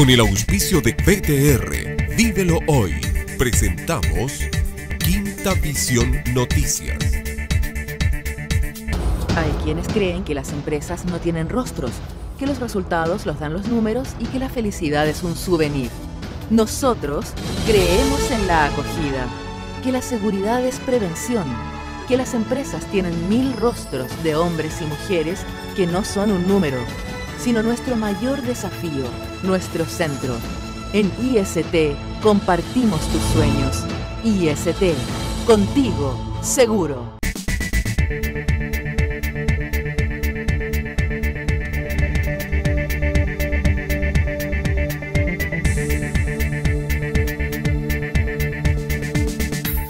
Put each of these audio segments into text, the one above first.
Con el auspicio de PTR, Vívelo Hoy, presentamos Quinta Visión Noticias. Hay quienes creen que las empresas no tienen rostros, que los resultados los dan los números y que la felicidad es un souvenir. Nosotros creemos en la acogida, que la seguridad es prevención, que las empresas tienen mil rostros de hombres y mujeres que no son un número, sino nuestro mayor desafío, nuestro centro. En IST compartimos tus sueños. IST, contigo, seguro.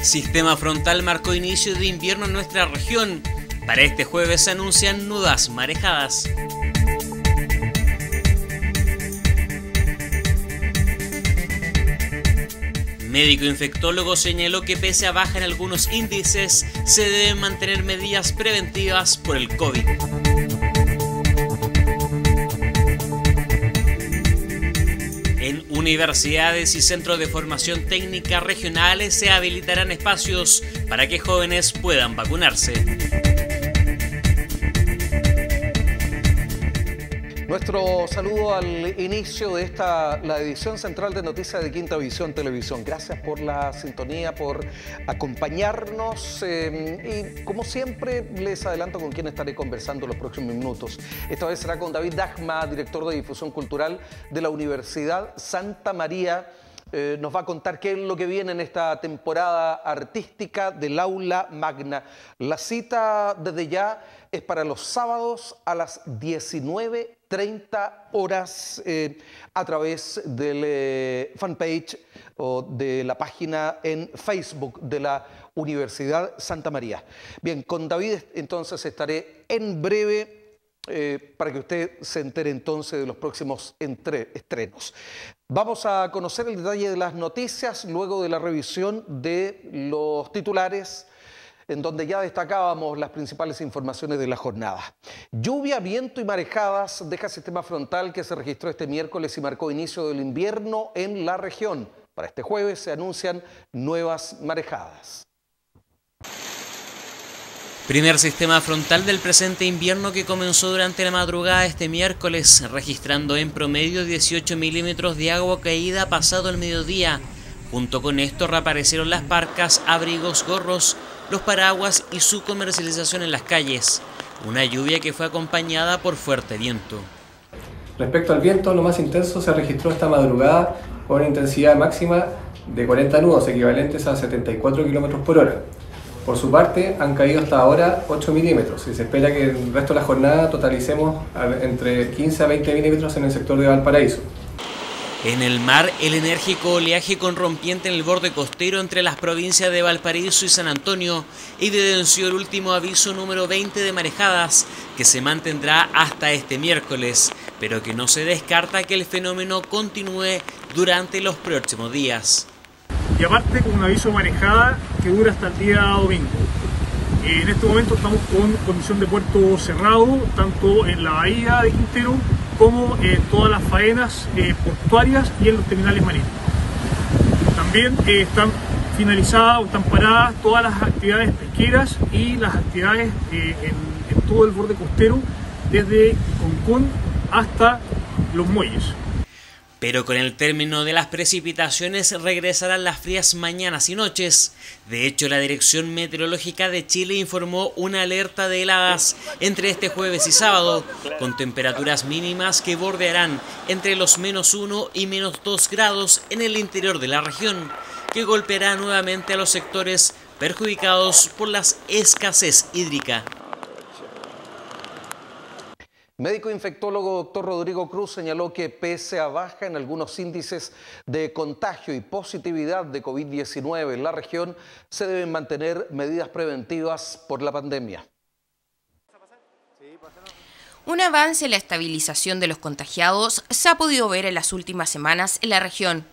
Sistema frontal marcó inicio de invierno en nuestra región. Para este jueves se anuncian nudas marejadas. Médico infectólogo señaló que pese a baja en algunos índices, se deben mantener medidas preventivas por el COVID. En universidades y centros de formación técnica regionales se habilitarán espacios para que jóvenes puedan vacunarse. Nuestro saludo al inicio de esta, la edición central de Noticias de Quinta Visión Televisión. Gracias por la sintonía, por acompañarnos eh, y como siempre les adelanto con quién estaré conversando los próximos minutos. Esta vez será con David Dagma, director de difusión cultural de la Universidad Santa María. Eh, nos va a contar qué es lo que viene en esta temporada artística del aula magna. La cita desde ya es para los sábados a las 19 30 horas eh, a través del eh, fanpage o de la página en Facebook de la Universidad Santa María. Bien, con David entonces estaré en breve eh, para que usted se entere entonces de los próximos estrenos. Vamos a conocer el detalle de las noticias luego de la revisión de los titulares en donde ya destacábamos las principales informaciones de la jornada. Lluvia, viento y marejadas deja sistema frontal que se registró este miércoles y marcó inicio del invierno en la región. Para este jueves se anuncian nuevas marejadas. Primer sistema frontal del presente invierno que comenzó durante la madrugada este miércoles, registrando en promedio 18 milímetros de agua caída pasado el mediodía. Junto con esto reaparecieron las parcas, abrigos, gorros, los paraguas y su comercialización en las calles. Una lluvia que fue acompañada por fuerte viento. Respecto al viento, lo más intenso se registró esta madrugada con una intensidad máxima de 40 nudos, equivalentes a 74 km por hora. Por su parte, han caído hasta ahora 8 milímetros y se espera que el resto de la jornada totalicemos entre 15 a 20 milímetros en el sector de Valparaíso. En el mar, el enérgico oleaje con rompiente en el borde costero entre las provincias de Valparaíso y San Antonio evidenció el último aviso número 20 de marejadas que se mantendrá hasta este miércoles, pero que no se descarta que el fenómeno continúe durante los próximos días. Y aparte con un aviso de marejada que dura hasta el día domingo. En este momento estamos con condición de puerto cerrado, tanto en la bahía de Quintero como eh, todas las faenas eh, portuarias y en los terminales marítimos. También eh, están finalizadas o están paradas todas las actividades pesqueras y las actividades en, en todo el borde costero, desde Concón hasta los muelles. Pero con el término de las precipitaciones regresarán las frías mañanas y noches. De hecho, la Dirección Meteorológica de Chile informó una alerta de heladas entre este jueves y sábado, con temperaturas mínimas que bordearán entre los menos 1 y menos 2 grados en el interior de la región, que golpeará nuevamente a los sectores perjudicados por la escasez hídrica. Médico infectólogo doctor Rodrigo Cruz señaló que pese a baja en algunos índices de contagio y positividad de COVID-19 en la región, se deben mantener medidas preventivas por la pandemia. Un avance en la estabilización de los contagiados se ha podido ver en las últimas semanas en la región,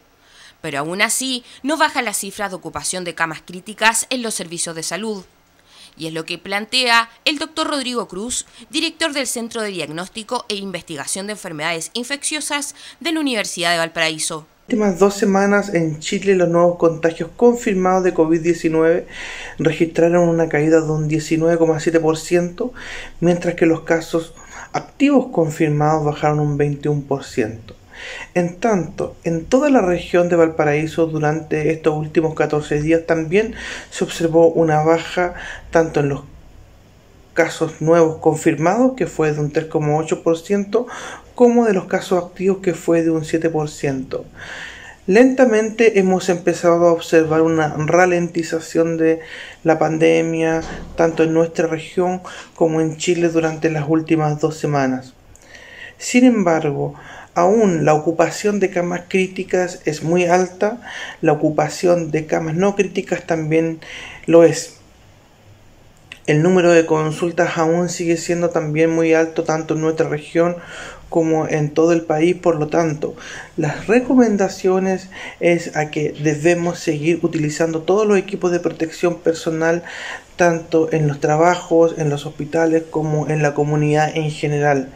pero aún así no baja la cifra de ocupación de camas críticas en los servicios de salud Y es lo que plantea el doctor Rodrigo Cruz, director del Centro de Diagnóstico e Investigación de Enfermedades Infecciosas de la Universidad de Valparaíso últimas dos semanas en Chile los nuevos contagios confirmados de COVID-19 registraron una caída de un 19,7%, mientras que los casos activos confirmados bajaron un 21%. En tanto, en toda la región de Valparaíso durante estos últimos 14 días también se observó una baja tanto en los casos nuevos confirmados, que fue de un 3,8%, como de los casos activos, que fue de un 7%. Lentamente hemos empezado a observar una ralentización de la pandemia, tanto en nuestra región como en Chile durante las últimas dos semanas. Sin embargo, aún la ocupación de camas críticas es muy alta, la ocupación de camas no críticas también lo es. El número de consultas aún sigue siendo también muy alto tanto en nuestra región como en todo el país, por lo tanto, las recomendaciones es a que debemos seguir utilizando todos los equipos de protección personal tanto en los trabajos, en los hospitales como en la comunidad en general.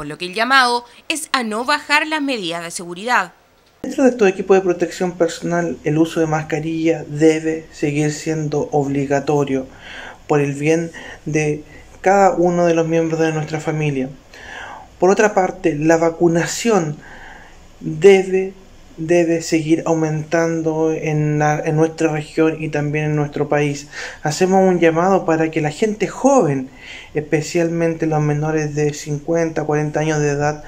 Por lo que el llamado es a no bajar las medidas de seguridad. Dentro de estos equipos de protección personal, el uso de mascarilla debe seguir siendo obligatorio por el bien de cada uno de los miembros de nuestra familia. Por otra parte, la vacunación debe, debe seguir aumentando en, en nuestra región y también en nuestro país. Hacemos un llamado para que la gente joven, especialmente los menores de 50, 40 años de edad,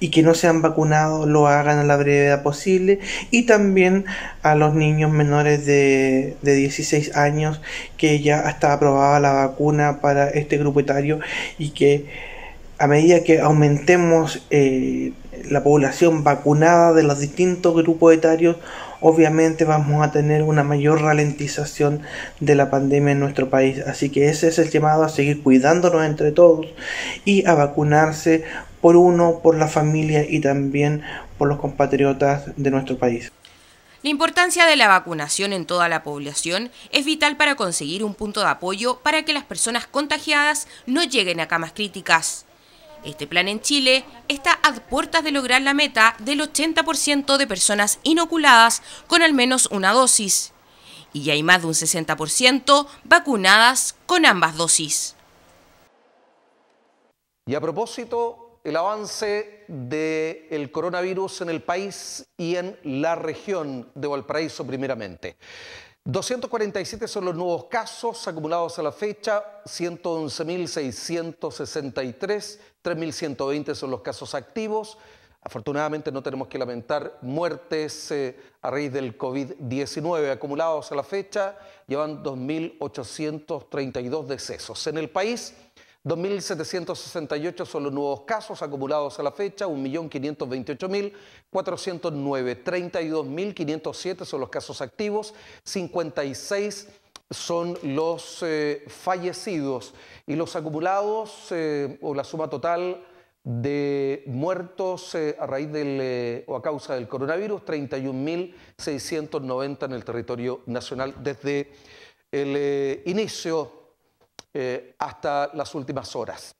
y que no se han vacunado lo hagan a la brevedad posible y también a los niños menores de, de 16 años que ya está aprobada la vacuna para este grupo etario y que a medida que aumentemos eh, la población vacunada de los distintos grupos etarios, obviamente vamos a tener una mayor ralentización de la pandemia en nuestro país. Así que ese es el llamado a seguir cuidándonos entre todos y a vacunarse por uno, por la familia y también por los compatriotas de nuestro país. La importancia de la vacunación en toda la población es vital para conseguir un punto de apoyo para que las personas contagiadas no lleguen a camas críticas. Este plan en Chile está a puertas de lograr la meta del 80% de personas inoculadas con al menos una dosis. Y ya hay más de un 60% vacunadas con ambas dosis. Y a propósito, el avance del coronavirus en el país y en la región de Valparaíso primeramente. 247 son los nuevos casos acumulados a la fecha, 111.663, 3.120 son los casos activos. Afortunadamente no tenemos que lamentar muertes eh, a raíz del COVID-19 acumulados a la fecha, llevan 2.832 decesos. En el país 2.768 son los nuevos casos acumulados a la fecha, 1.528.409. 32.507 son los casos activos, 56 son los eh, fallecidos y los acumulados eh, o la suma total de muertos eh, a raíz del o a causa del coronavirus, 31.690 en el territorio nacional desde el inicio eh, hasta las últimas horas.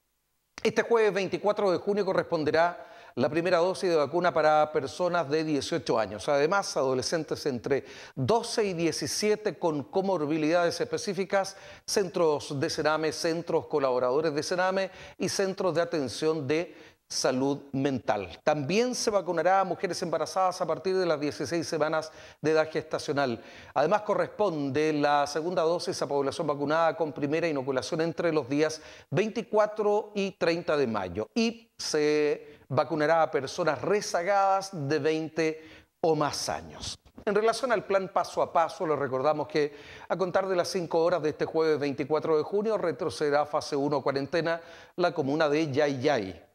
Este jueves 24 de junio corresponderá la primera dosis de vacuna para personas de 18 años. Además, adolescentes entre 12 y 17 con comorbilidades específicas, centros de Sename, centros colaboradores de Sename y centros de atención de salud mental. También se vacunará a mujeres embarazadas a partir de las 16 semanas de edad gestacional. Además, corresponde la segunda dosis a población vacunada con primera inoculación entre los días 24 y 30 de mayo. Y se vacunará a personas rezagadas de 20 o más años. En relación al plan paso a paso, le recordamos que a contar de las 5 horas de este jueves 24 de junio retrocederá fase 1 cuarentena la comuna de Yayay.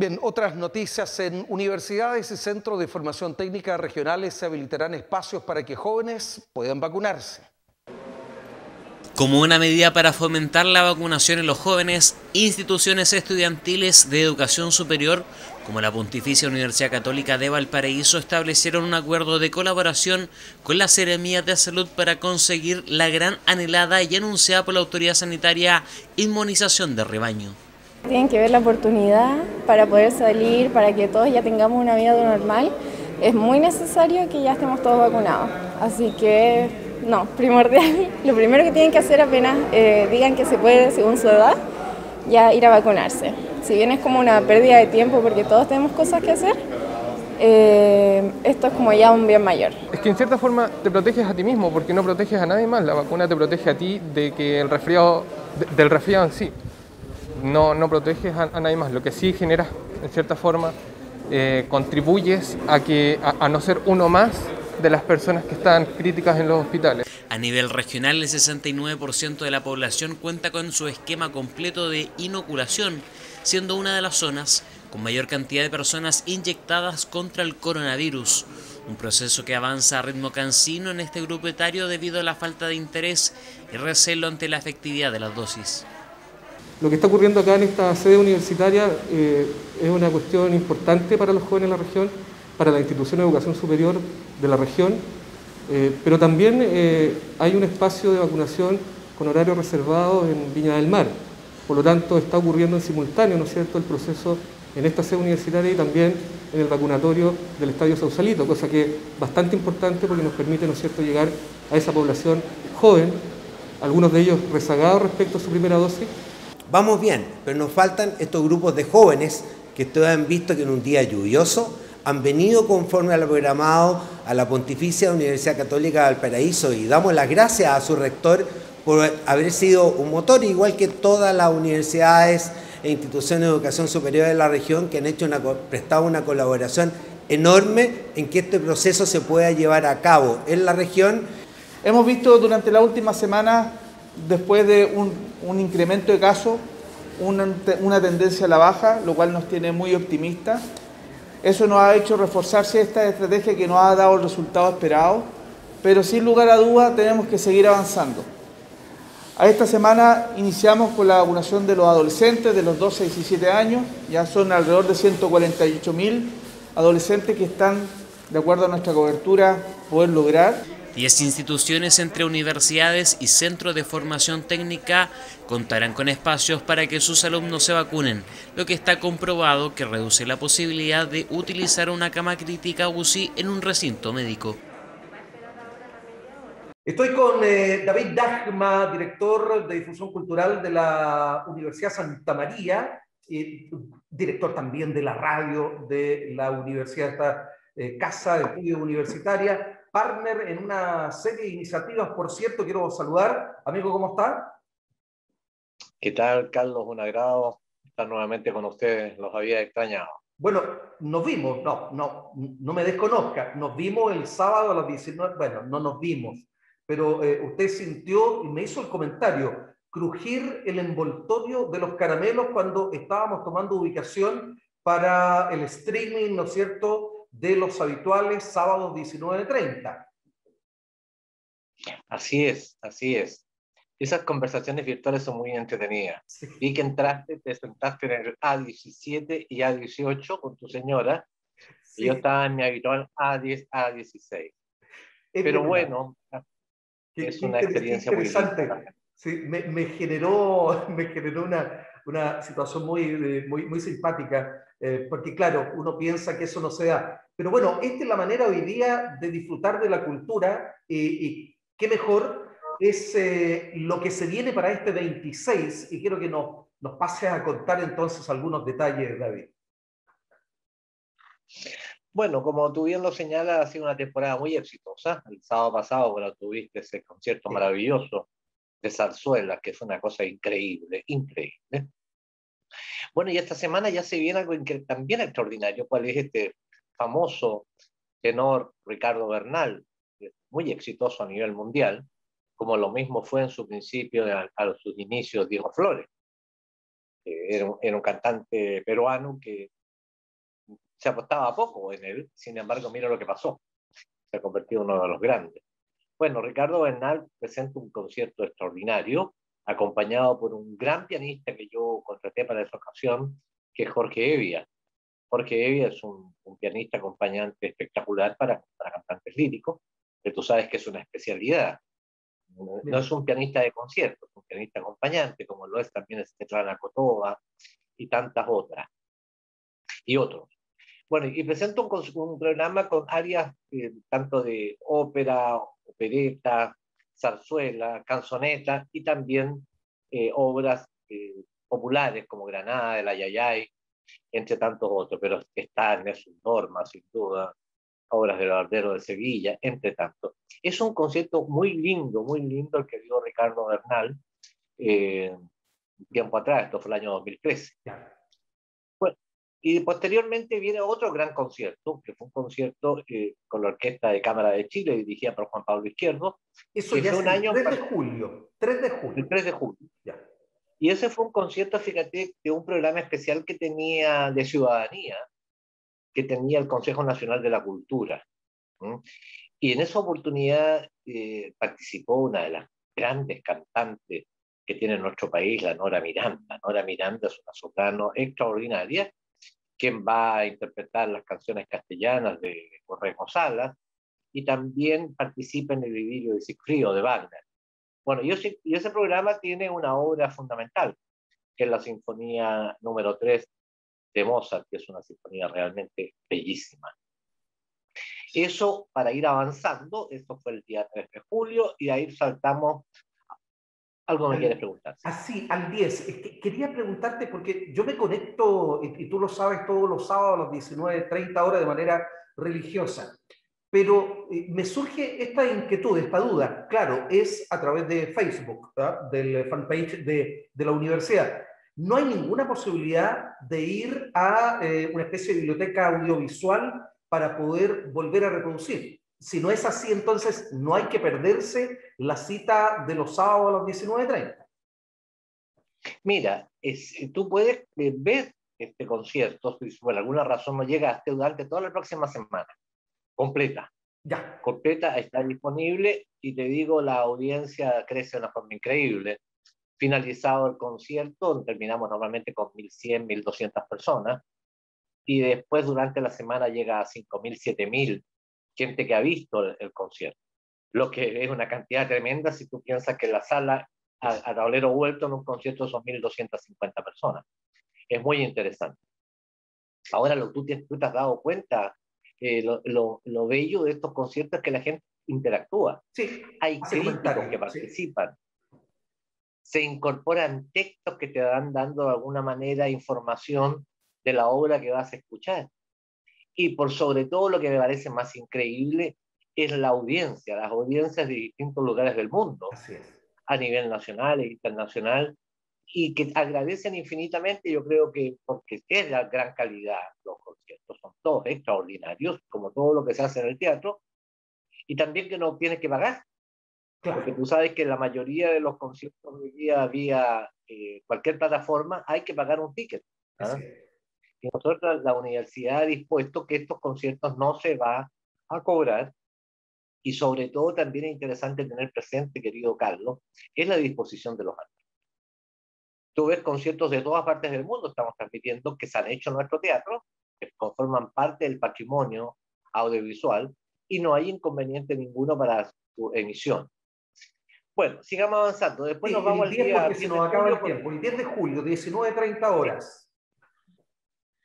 Bien, otras noticias. En universidades y centros de formación técnica regionales se habilitarán espacios para que jóvenes puedan vacunarse. Como una medida para fomentar la vacunación en los jóvenes, instituciones estudiantiles de educación superior como la Pontificia Universidad Católica de Valparaíso establecieron un acuerdo de colaboración con las Seremías de Salud para conseguir la gran anhelada y anunciada por la autoridad sanitaria inmunización de rebaño. Tienen que ver la oportunidad para poder salir, para que todos ya tengamos una vida normal. Es muy necesario que ya estemos todos vacunados. Así que no, primordial. Lo primero que tienen que hacer apenas eh, digan que se puede según su edad, ya ir a vacunarse. Si bien es como una pérdida de tiempo porque todos tenemos cosas que hacer, eh, esto es como ya un bien mayor. Es que en cierta forma te proteges a ti mismo porque no proteges a nadie más. La vacuna te protege a ti de que el resfriado, del resfriado en sí. No, no proteges a, nadie más. Lo que sí genera, en cierta forma, eh, contribuyes a, que, a no ser uno más de las personas que están críticas en los hospitales. A nivel regional, el 69% de la población cuenta con su esquema completo de inoculación, siendo una de las zonas con mayor cantidad de personas inyectadas contra el coronavirus, un proceso que avanza a ritmo cansino en este grupo etario debido a la falta de interés y recelo ante la efectividad de las dosis. Lo que está ocurriendo acá en esta sede universitaria eh, es una cuestión importante para los jóvenes de la región para la institución de educación superior de la región, eh, pero también eh, hay un espacio de vacunación con horario reservado en Viña del Mar. Por lo tanto, está ocurriendo en simultáneo, ¿no es cierto?, el proceso en esta sede universitaria y también en el vacunatorio del Estadio Sausalito, cosa que es bastante importante porque nos permite, ¿no es cierto?, llegar a esa población joven, algunos de ellos rezagados respecto a su primera dosis. Vamos bien, pero nos faltan estos grupos de jóvenes que ustedes han visto que en un día lluvioso han venido conforme a lo programado a la Pontificia Universidad Católica de Valparaíso y damos las gracias a su rector por haber sido un motor, igual que todas las universidades e instituciones de educación superior de la región que han hecho prestado una colaboración enorme en que este proceso se pueda llevar a cabo en la región. Hemos visto durante la última semana, después de un, incremento de casos, una, una tendencia a la baja, lo cual nos tiene muy optimistas. Eso nos ha hecho reforzarse esta estrategia que nos ha dado el resultado esperado, pero sin lugar a dudas tenemos que seguir avanzando. A esta semana iniciamos con la vacunación de los adolescentes de los 12 a 17 años, ya son alrededor de 148 mil adolescentes que están, de acuerdo a nuestra cobertura, poder lograr. Diez instituciones entre universidades y centros de formación técnica contarán con espacios para que sus alumnos se vacunen, lo que está comprobado que reduce la posibilidad de utilizar una cama crítica UCI en un recinto médico. Estoy con eh, David Dagma, director de difusión cultural de la Universidad Santa María, y director también de la radio de la Universidad, esta eh, Casa de Estudios Universitaria partner en una serie de iniciativas. Por cierto, quiero saludar. Amigo, ¿cómo está? ¿Qué tal, Carlos? Un agrado estar nuevamente con ustedes. Los había extrañado. Bueno, nos vimos, no, no, no me desconozca, nos vimos el sábado a las 19, bueno, no nos vimos, pero eh, usted sintió y me hizo el comentario, crujir el envoltorio de los caramelos cuando estábamos tomando ubicación para el streaming, ¿no es cierto?, de los habituales sábados 19.30. Así es, así es. Esas conversaciones virtuales son muy entretenidas. Vi que entraste, te sentaste en el A17 y A18 con tu señora, y yo estaba en mi habitual A10, A16. Pero bueno, es una experiencia muy interesante. Sí, me, me, generó, me generó una, una situación muy, eh, muy, muy simpática, eh, porque claro, uno piensa que eso no se da. Pero bueno, esta es la manera hoy día de disfrutar de la cultura y qué mejor es eh, lo que se viene para este 26 y quiero que nos, nos pases a contar entonces algunos detalles, David. Bueno, como tú bien lo señalas, ha sido una temporada muy exitosa. El sábado pasado, bueno, tuviste ese concierto maravilloso de zarzuela, que es una cosa increíble, increíble. Bueno, y esta semana ya se viene algo también extraordinario, cuál es este famoso tenor Ricardo Bernal, muy exitoso a nivel mundial, como lo mismo fue en su principio, a, sus inicios, Diego Flores. Era un, era un, cantante peruano que se apostaba poco en él, sin embargo, mira lo que pasó. Se ha convertido en uno de los grandes. Bueno, Ricardo Bernal presenta un concierto extraordinario, acompañado por un gran pianista que yo contraté para esa ocasión, que es Jorge Evia. Jorge Evia es un, pianista acompañante espectacular para, para cantantes líricos, que tú sabes que es una especialidad. No, es un pianista de concierto, es un pianista acompañante, como lo es también Svetlana Kotova y tantas otras, y otros. Bueno, y presento un, un programa con áreas eh, tanto de ópera, opereta, zarzuela, canzoneta y también eh, obras eh, populares como Granada, el Ayayay, entre tantos otros, pero está Nelson Norma, sin duda, obras del Bardero de Sevilla, entre tantos. Es un concierto muy lindo, muy lindo el que dio Ricardo Bernal eh, tiempo atrás, esto fue el año 2013. Y posteriormente viene otro gran concierto, que fue un concierto eh, con la Orquesta de Cámara de Chile, dirigida por Juan Pablo Izquierdo. Eso ya es un el 3 de julio. 3 de julio. El 3 de julio. Y ese fue un concierto, fíjate, de un programa especial que tenía de ciudadanía, que tenía el Consejo Nacional de la Cultura. Y en esa oportunidad eh, participó una de las grandes cantantes que tiene nuestro país, la Nora Miranda. Nora Miranda es una soprano extraordinaria, quien va a interpretar las canciones castellanas de Correjo Salas y también participa en el Idilio de Sigfrido de Wagner. Bueno, y ese, y ese programa tiene una obra fundamental, que es la Sinfonía número 3 de Mozart, que es una sinfonía realmente bellísima. Eso para ir avanzando, esto fue el día 3 de julio, y ahí saltamos. ¿Algo me quieres preguntar? Así, al 10. Quería preguntarte, porque yo me conecto, y, y tú lo sabes, todos los sábados a las 19.30 horas de manera religiosa. Pero eh, me surge esta inquietud, esta duda. Claro, es a través de Facebook, del fanpage de, de, la universidad. No hay ninguna posibilidad de ir a eh, una especie de biblioteca audiovisual para poder volver a reproducir. Si no es así, entonces no hay que perderse la cita de los sábados a las 19.30. Mira, es, tú puedes eh, ver este concierto, si por alguna razón no llegaste, durante toda la próxima semana completa. Ya. Completa, está disponible y te digo, la audiencia crece de una forma increíble. Finalizado el concierto, terminamos normalmente con 1.100, 1.200 personas y después durante la semana llega a 5.000, 7.000 gente que ha visto el, concierto. Lo que es una cantidad tremenda si tú piensas que la sala a, a tablero vuelto en un concierto son 1.250 personas. Es muy interesante. Ahora, lo, tú, te, tú te has dado cuenta eh, lo, lo, bello de estos conciertos es que la gente interactúa. Sí, Hay críticos que participan. Se incorporan textos que te van dando de alguna manera información de la obra que vas a escuchar. Y por sobre todo lo que me parece más increíble es la audiencia, las audiencias de distintos lugares del mundo, a nivel nacional e internacional, y que agradecen infinitamente, yo creo que porque es la gran calidad, los conciertos son todos extraordinarios, como todo lo que se hace en el teatro, y también que no tienes que pagar, porque tú sabes que la mayoría de los conciertos hoy día vía eh, cualquier plataforma hay que pagar un ticket. ¿ah? Nosotros, la universidad ha dispuesto que estos conciertos no se va a cobrar, y sobre todo también es interesante tener presente, querido Carlos, es la disposición de los artistas. Tú ves conciertos de todas partes del mundo, estamos transmitiendo que se han hecho en nuestro teatro, que conforman parte del patrimonio audiovisual y no hay inconveniente ninguno para su emisión. Bueno, sigamos avanzando. Después nos vamos al día. Porque se nos acaba el tiempo. El 10 de julio, 19.30 horas.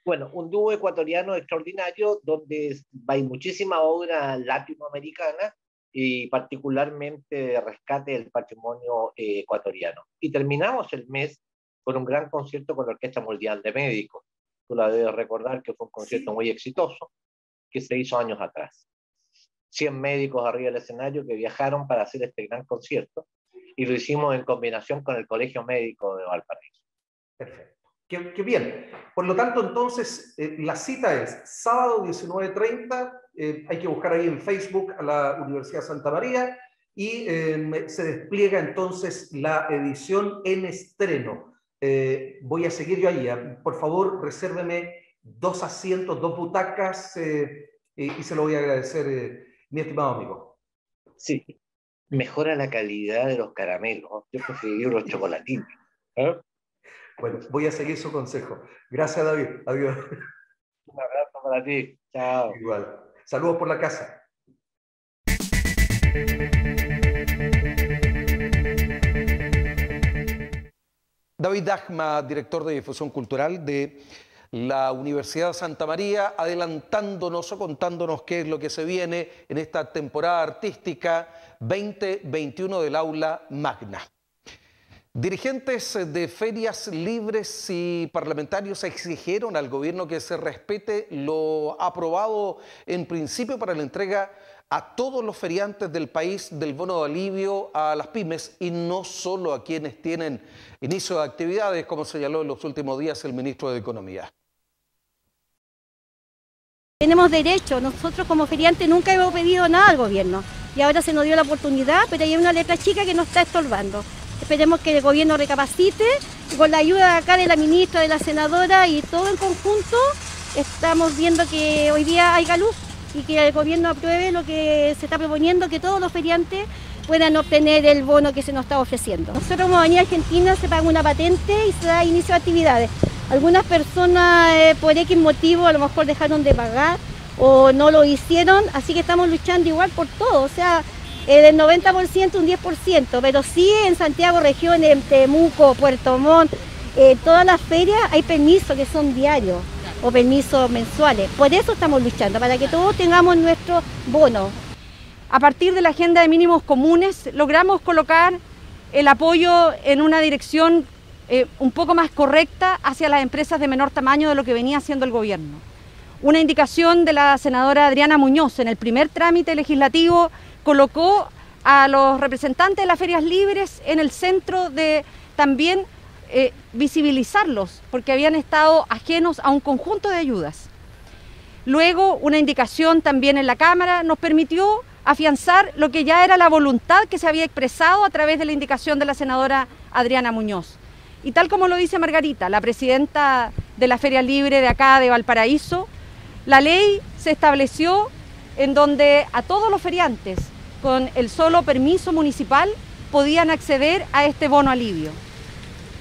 Bueno, un dúo ecuatoriano extraordinario donde hay muchísima obra latinoamericana y particularmente rescate del patrimonio eh, ecuatoriano. Y terminamos el mes con un gran concierto con la Orquesta Mundial de Médicos. Tú la debes recordar que fue un concierto muy exitoso que se hizo años atrás. 100 médicos arriba del escenario que viajaron para hacer este gran concierto y lo hicimos en combinación con el Colegio Médico de Valparaíso. Perfecto. Qué, bien. Por lo tanto, entonces, eh, la cita es sábado 19.30. Eh, hay que buscar ahí en Facebook a la Universidad Santa María y eh, se despliega entonces la edición en estreno. Eh, voy a seguir yo ahí. Por favor, resérveme dos asientos, dos butacas eh, y, se lo voy a agradecer, mi estimado amigo. Sí, mejora la calidad de los caramelos. Yo preferiría los chocolatitos. ¿eh? Bueno, voy a seguir su consejo. Gracias, David. Adiós. Un abrazo para ti. Chao. Igual. Saludos por la casa. David Dagma, director de difusión cultural de la Universidad de Santa María, adelantándonos o contándonos qué es lo que se viene en esta temporada artística 2021 del aula magna. Dirigentes de ferias libres y parlamentarios exigieron al gobierno que se respete lo aprobado en principio para la entrega a todos los feriantes del país del bono de alivio a las pymes y no solo a quienes tienen inicio de actividades, como señaló en los últimos días el ministro de Economía. Tenemos derecho, nosotros como feriantes nunca hemos pedido nada al gobierno y ahora se nos dio la oportunidad, pero hay una letra chica que nos está estorbando. Esperemos que el gobierno recapacite con la ayuda acá de la ministra, de la senadora y todo en conjunto estamos viendo que hoy día haya luz y que el gobierno apruebe lo que se está proponiendo, que todos los feriantes puedan obtener el bono que se nos está ofreciendo. Nosotros como Avenida Argentina se paga una patente y se da inicio a actividades. Algunas personas eh, por X motivo a lo mejor dejaron de pagar o no lo hicieron, así que estamos luchando igual por todo, o sea, eh, del 90% un 10%, pero sí en Santiago región, en Temuco, Puerto Montt, eh, todas las ferias hay permisos que son diarios o permisos mensuales. Por eso estamos luchando, para que todos tengamos nuestro bono. A partir de la agenda de mínimos comunes logramos colocar el apoyo en una dirección eh, un poco más correcta hacia las empresas de menor tamaño de lo que venía haciendo el gobierno. Una indicación de la senadora Adriana Muñoz en el primer trámite legislativo colocó a los representantes de las ferias libres en el centro de también eh, visibilizarlos, porque habían estado ajenos a un conjunto de ayudas. Luego, una indicación también en la Cámara nos permitió afianzar lo que ya era la voluntad que se había expresado a través de la indicación de la senadora Adriana Muñoz. Y tal como lo dice Margarita, la presidenta de la Feria Libre de acá de Valparaíso, la ley se estableció en donde a todos los feriantes con el solo permiso municipal podían acceder a este bono alivio.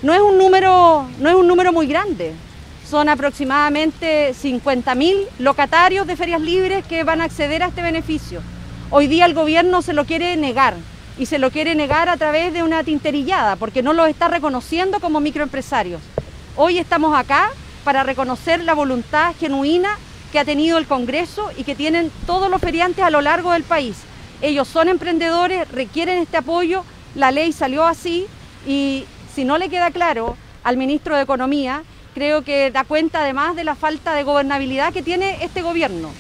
No es un número, no es un número muy grande, son aproximadamente 50.000 locatarios de ferias libres que van a acceder a este beneficio. Hoy día el gobierno se lo quiere negar y se lo quiere negar a través de una tinterillada porque no los está reconociendo como microempresarios. Hoy estamos acá para reconocer la voluntad genuina que ha tenido el Congreso y que tienen todos los feriantes a lo largo del país. Ellos son emprendedores, requieren este apoyo, la ley salió así y si no le queda claro al ministro de Economía, creo que da cuenta además de la falta de gobernabilidad que tiene este gobierno,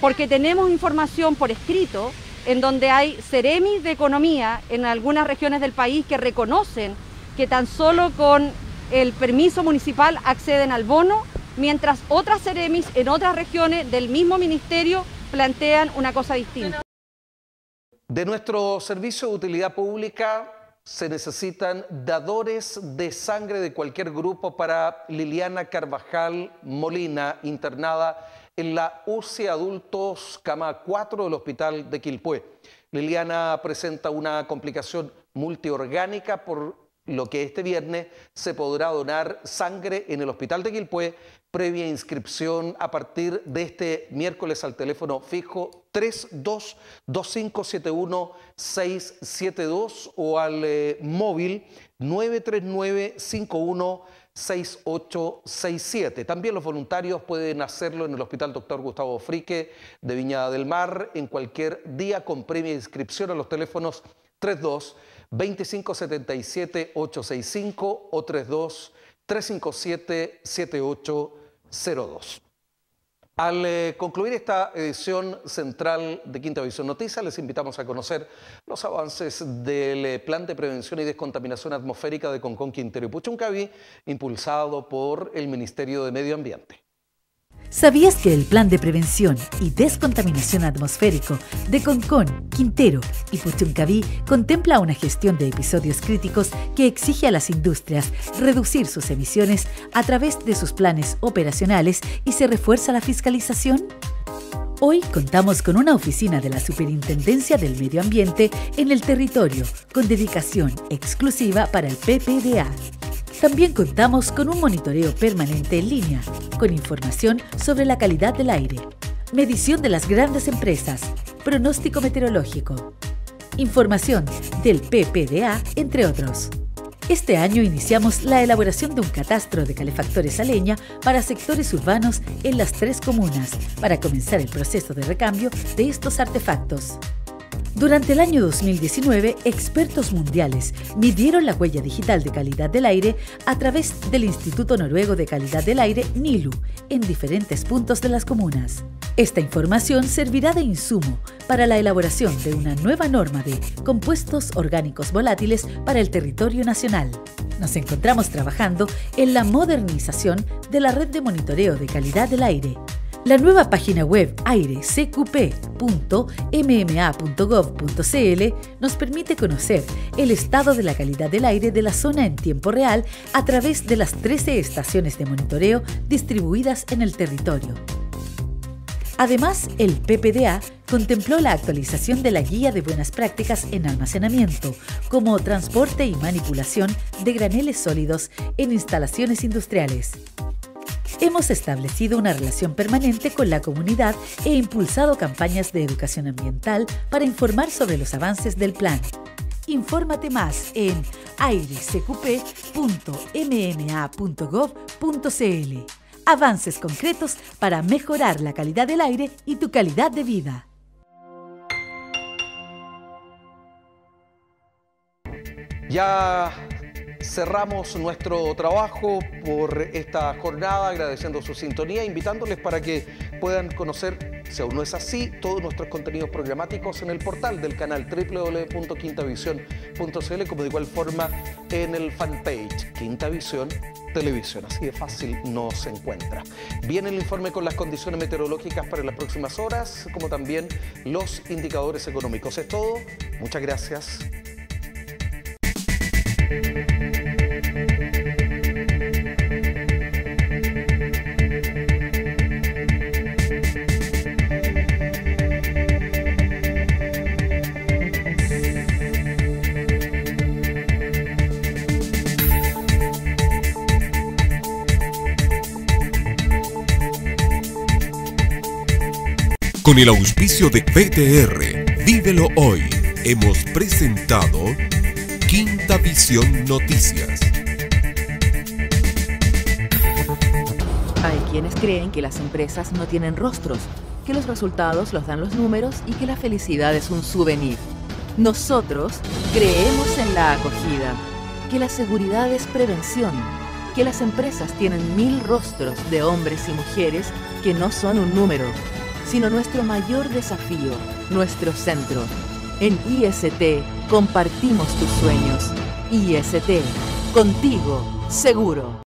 porque tenemos información por escrito en donde hay ceremis de economía en algunas regiones del país que reconocen que tan solo con el permiso municipal acceden al bono, mientras otras ceremis en otras regiones del mismo ministerio plantean una cosa distinta. De nuestro servicio de utilidad pública se necesitan dadores de sangre de cualquier grupo para Liliana Carvajal Molina, internada en la UCI Adultos Cama 4 del Hospital de Quilpué. Liliana presenta una complicación multiorgánica por lo que este viernes se podrá donar sangre en el Hospital de Quilpué previa inscripción a partir de este miércoles al teléfono fijo 322571-672 o al eh, móvil 939-516867. También los voluntarios pueden hacerlo en el Hospital Dr. Gustavo Frique de Viñada del Mar en cualquier día con previa inscripción a los teléfonos 32 2577 865 o 32 357 78 02. Al eh, concluir esta edición central de Quinta Visión Noticias, les invitamos a conocer los avances del eh, Plan de Prevención y Descontaminación Atmosférica de Concón, Quintero y Puchuncaví, impulsado por el Ministerio de Medio Ambiente. ¿Sabías que el Plan de Prevención y Descontaminación Atmosférico de Concón, Quintero y Puchuncaví contempla una gestión de episodios críticos que exige a las industrias reducir sus emisiones a través de sus planes operacionales y se refuerza la fiscalización? Hoy contamos con una oficina de la Superintendencia del Medio Ambiente en el territorio, con dedicación exclusiva para el PPDA. También contamos con un monitoreo permanente en línea, con información sobre la calidad del aire, medición de las grandes empresas, pronóstico meteorológico, información del PPDA, entre otros. Este año iniciamos la elaboración de un catastro de calefactores a leña para sectores urbanos en las tres comunas, para comenzar el proceso de recambio de estos artefactos. Durante el año 2019, expertos mundiales midieron la huella digital de calidad del aire a través del Instituto Noruego de Calidad del Aire, NILU, en diferentes puntos de las comunas. Esta información servirá de insumo para la elaboración de una nueva norma de compuestos orgánicos volátiles para el territorio nacional. Nos encontramos trabajando en la modernización de la red de monitoreo de calidad del aire. La nueva página web airecqp.mma.gov.cl nos permite conocer el estado de la calidad del aire de la zona en tiempo real a través de las 13 estaciones de monitoreo distribuidas en el territorio. Además, el PPDA contempló la actualización de la Guía de Buenas Prácticas en Almacenamiento, como transporte y manipulación de graneles sólidos en instalaciones industriales. Hemos establecido una relación permanente con la comunidad e impulsado campañas de educación ambiental para informar sobre los avances del plan. Infórmate más en airecqp.mma.gov.cl avances concretos para mejorar la calidad del aire y tu calidad de vida. Ya cerramos nuestro trabajo por esta jornada, agradeciendo su sintonía, invitándoles para que puedan conocer, si aún no es así, todos nuestros contenidos programáticos en el portal del canal www.quintavision.cl, como de igual forma en el fanpage Quinta Visión Televisión. Así de fácil nos encuentra. Viene el informe con las condiciones meteorológicas para las próximas horas, como también los indicadores económicos. Es todo. Muchas gracias. Con el auspicio de PTR, Vívelo Hoy, hemos presentado Quinta Visión Noticias. Hay quienes creen que las empresas no tienen rostros, que los resultados los dan los números y que la felicidad es un souvenir. Nosotros creemos en la acogida, que la seguridad es prevención, que las empresas tienen mil rostros de hombres y mujeres que no son un número sino nuestro mayor desafío, nuestro centro. En IST compartimos tus sueños. IST, contigo, seguro.